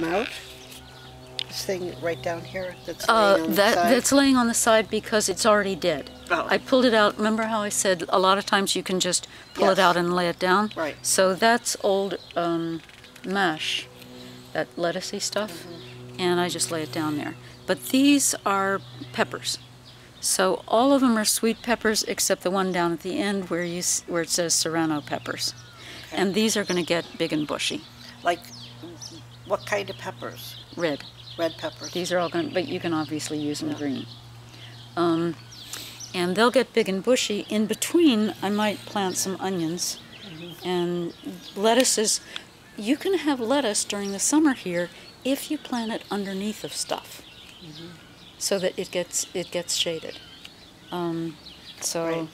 them out? This thing right down here that's Uh, laying on that the side? that's laying on the side because it's already dead. Oh. I pulled it out. Remember how I said a lot of times you can just pull Yes. it out and lay it down? Right. So that's old um, mash, that lettucey stuff, Mm-hmm. and I just lay it down there. But these are peppers. So all of them are sweet peppers except the one down at the end where you where it says serrano peppers. Okay. And these are going to get big and bushy, Like, what kind of peppers? red. Red peppers? These are all going to, but you can obviously use them green. Um, and they'll get big and bushy. In between, I might plant some onions and lettuces. You can have lettuce during the summer here if you plant it underneath of stuff, so that it gets it gets shaded. Um, so Right.